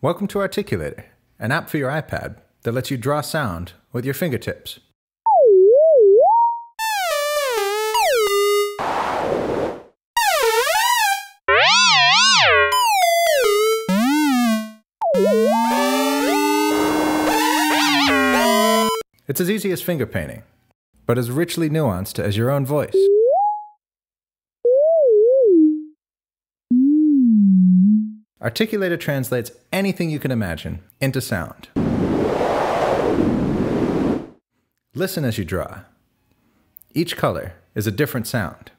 Welcome to Artikulator, an app for your iPad that lets you draw sound with your fingertips. It's as easy as finger painting, but as richly nuanced as your own voice. Artikulator translates anything you can imagine into sound. Listen as you draw. Each color is a different sound.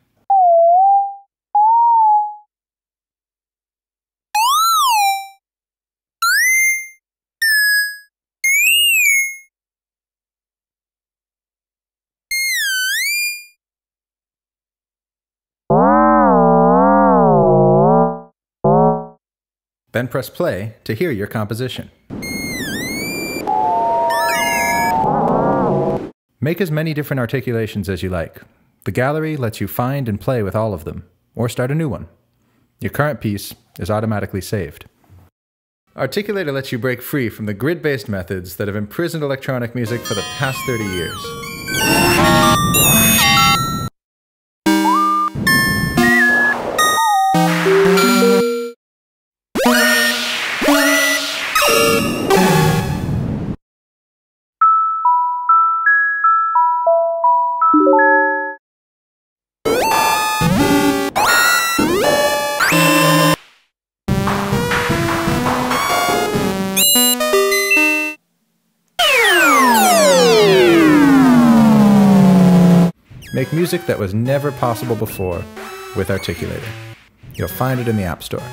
Then press play to hear your composition. Make as many different articulations as you like. The gallery lets you find and play with all of them, or start a new one. Your current piece is automatically saved. Artikulator lets you break free from the grid based methods that have imprisoned electronic music for the past 30 years. Make music that was never possible before with Artikulator. You'll find it in the App Store.